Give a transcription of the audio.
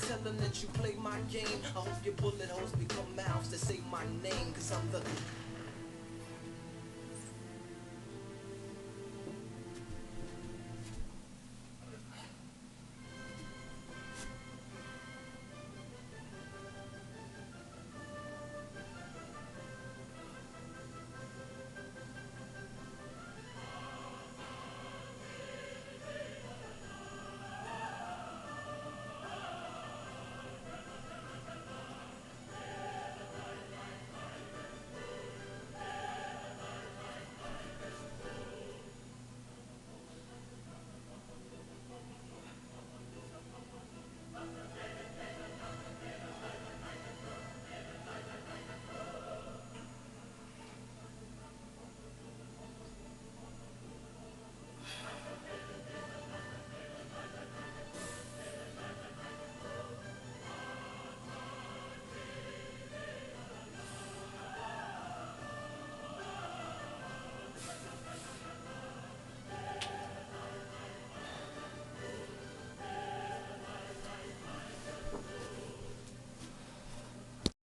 tell them that you play my game. I hope your bullet holes become mouths that say my name, cause I'm the